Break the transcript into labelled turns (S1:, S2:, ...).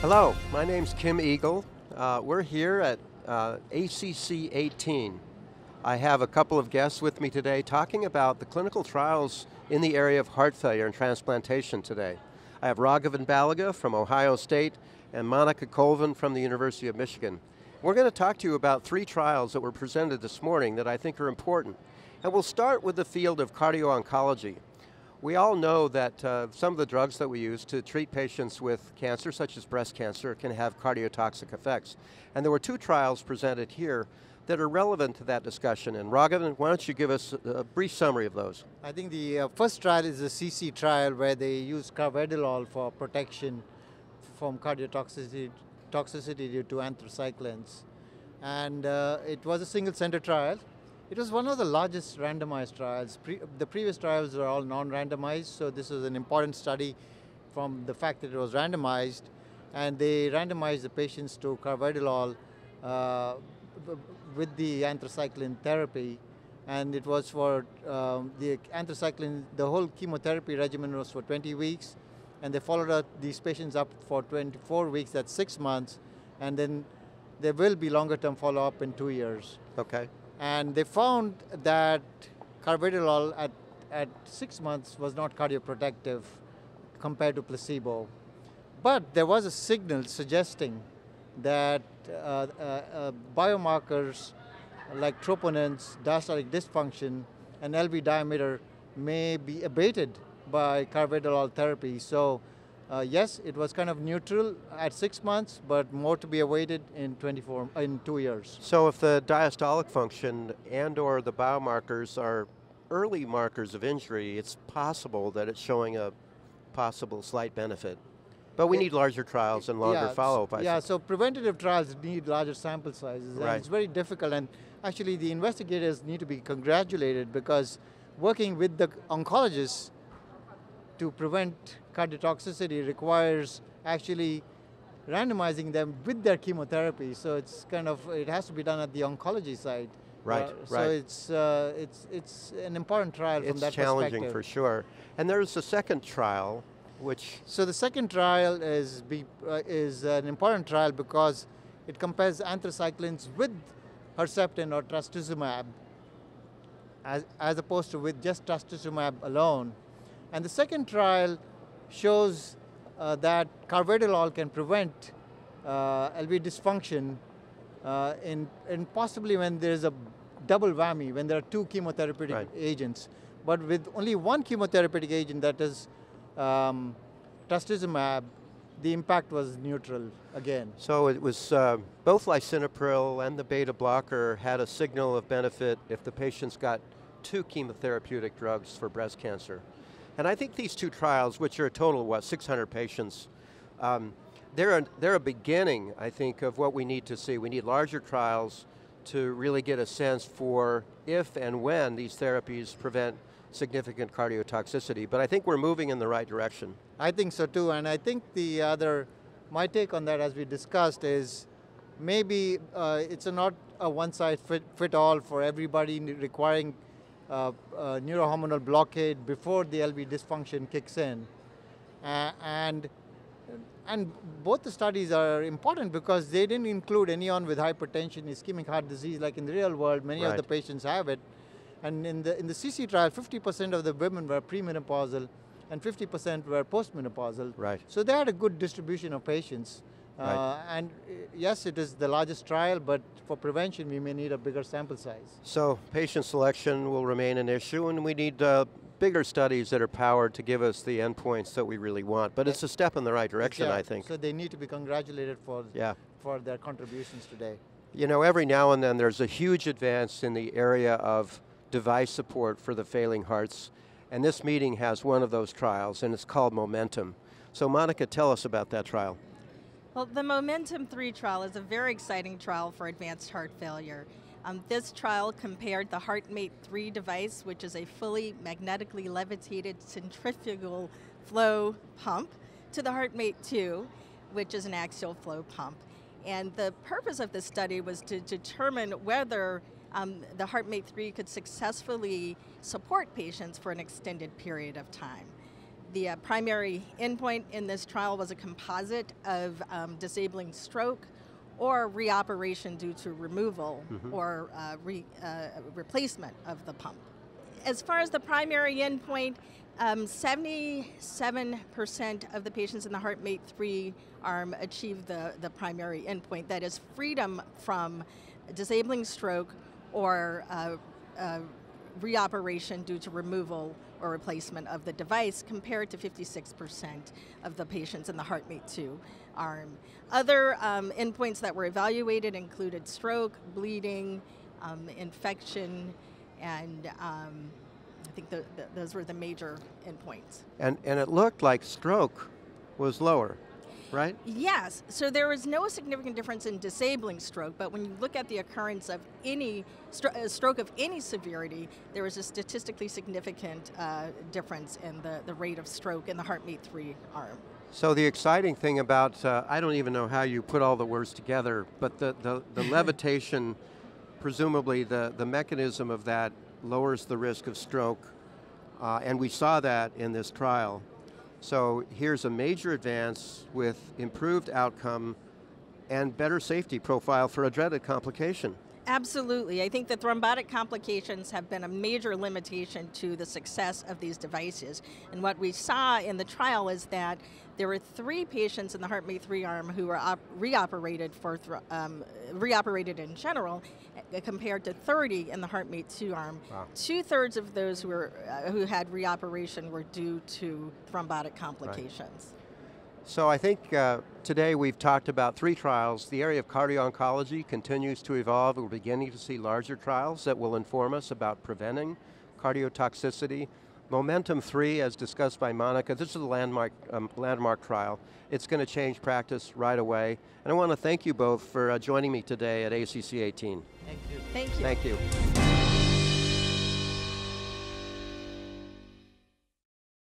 S1: Hello, my name's Kim Eagle. Uh, we're here at uh, ACC 18. I have a couple of guests with me today talking about the clinical trials in the area of heart failure and transplantation today. I have Raghavan Baliga from Ohio State and Monica Colvin from the University of Michigan. We're going to talk to you about three trials that were presented this morning that I think are important. And we'll start with the field of cardio-oncology. We all know that uh, some of the drugs that we use to treat patients with cancer, such as breast cancer, can have cardiotoxic effects. And there were two trials presented here that are relevant to that discussion. And Raghavan, why don't you give us a brief summary of those?
S2: I think the uh, first trial is the CECCY trial where they use carvedilol for protection from cardiotoxicity toxicity due to anthracyclines. And uh, it was a single center trial. It was one of the largest randomized trials. Pre the previous trials were all non-randomized, so this was an important study from the fact that it was randomized, and they randomized the patients to carvedilol uh, with the anthracycline therapy, and it was for um, the anthracycline, the whole chemotherapy regimen was for 20 weeks, and they followed up these patients up for 24 weeks, that's six months, and then there will be longer term follow-up in two years.
S1: Okay.
S2: And they found that carvedilol at, at six months was not cardioprotective compared to placebo. But there was a signal suggesting that uh, uh, uh, biomarkers like troponins, diastolic dysfunction, and LV diameter may be abated by carvedilol therapy. So uh, yes, it was kind of neutral at six months, but more to be awaited in 24, in two years.
S1: So if the diastolic function and or the biomarkers are early markers of injury, it's possible that it's showing a possible slight benefit. But we need larger trials and longer
S2: yeah,
S1: follow-up.
S2: Yeah, so preventative trials need larger sample sizes,
S1: right.
S2: and it's very difficult. And actually, the investigators need to be congratulated because working with the oncologists to prevent cardiotoxicity requires actually randomizing them with their chemotherapy. So it's kind of, it has to be done at the oncology side.
S1: Right,
S2: uh,
S1: right.
S2: So it's, uh, it's, it's an important trial
S1: it's
S2: from that
S1: challenging for sure. And there's a second trial, which...
S2: So the second trial is, be, uh, is an important trial because it compares anthracyclines with Herceptin or trastuzumab as, as opposed to with just trastuzumab alone. And the second trial shows uh, that carvedilol can prevent uh, LV dysfunction uh, in, in possibly when there's a double whammy, when there are two chemotherapeutic
S1: right.
S2: agents. But with only one chemotherapeutic agent, that is um, trastuzumab, the impact was neutral again.
S1: So it was uh, both lisinopril and the beta blocker had a signal of benefit if the patients got two chemotherapeutic drugs for breast cancer. And I think these two trials, which are a total of what, 600 patients, um, they're, a, they're a beginning, I think, of what we need to see. We need larger trials to really get a sense for if and when these therapies prevent significant cardiotoxicity. But I think we're moving in the right direction.
S2: I think so too, and I think the other, my take on that as we discussed is maybe uh, it's a not a one size fit, fit all for everybody requiring neurohormonal blockade before the LV dysfunction kicks in. Uh, and, and both the studies are important because they didn't include anyone with hypertension, ischemic heart disease, like in the real world, many
S1: right.
S2: of the patients have it. And in the, in the CECCY trial, 50% of the women were premenopausal and 50% were postmenopausal.
S1: Right.
S2: So they had a good distribution of patients.
S1: Right.
S2: Uh, and yes, it is the largest trial, but for prevention, we may need a bigger sample size.
S1: So patient selection will remain an issue, and we need uh, bigger studies that are powered to give us the endpoints that we really want. But it's a step in the right direction,
S2: yeah,
S1: I think.
S2: So they need to be congratulated for,
S1: yeah.
S2: for their contributions today.
S1: You know, every now and then there's a huge advance in the area of device support for the failing hearts, and this meeting has one of those trials, and it's called Momentum. So Monica, tell us about that trial.
S3: Well, the Momentum 3 trial is a very exciting trial for advanced heart failure. Um, this trial compared the HeartMate 3 device, which is a fully magnetically levitated centrifugal flow pump, to the HeartMate 2, which is an axial flow pump. And the purpose of this study was to determine whether um, the HeartMate 3 could successfully support patients for an extended period of time. The uh, primary endpoint in this trial was a composite of um, disabling stroke or reoperation due to removal or uh, re, uh, replacement of the pump. As far as the primary endpoint, um, 77% of the patients in the HeartMate 3 arm achieved the, the primary endpoint, that is freedom from disabling stroke or uh, uh, reoperation due to removal or replacement of the device, compared to 56% of the patients in the HeartMate 2 arm. Other um, endpoints that were evaluated included stroke, bleeding, um, infection, and um, I think the, the, those were the major endpoints.
S1: And, and it looked like stroke was lower, right?
S3: Yes, so there is no significant difference in disabling stroke, but when you look at the occurrence of any stro- uh, stroke of any severity, there is a statistically significant uh, difference in the, the rate of stroke in the HeartMate 3 arm.
S1: So the exciting thing about, uh, I don't even know how you put all the words together, but the, the, the levitation, presumably the, the mechanism of that lowers the risk of stroke, uh, and we saw that in this trial. So here's a major advance with improved outcome and better safety profile for a dreaded complication.
S3: Absolutely. I think the thrombotic complications have been a major limitation to the success of these devices. And what we saw in the trial is that there were three patients in the HeartMate 3 arm who were op- reoperated for um, reoperated in general, uh, compared to 30 in the HeartMate 2 arm.
S1: Wow.
S3: Two thirds of those who were uh, who had reoperation were due to thrombotic complications.
S1: So I think uh, today we've talked about three trials. The area of cardio-oncology continues to evolve. We're beginning to see larger trials that will inform us about preventing cardiotoxicity. Momentum 3, as discussed by Monica, this is a landmark, um, landmark trial. It's going to change practice right away. And I want to thank you both for uh, joining me today at ACC 18.
S2: Thank you.
S3: Thank you.
S1: Thank you.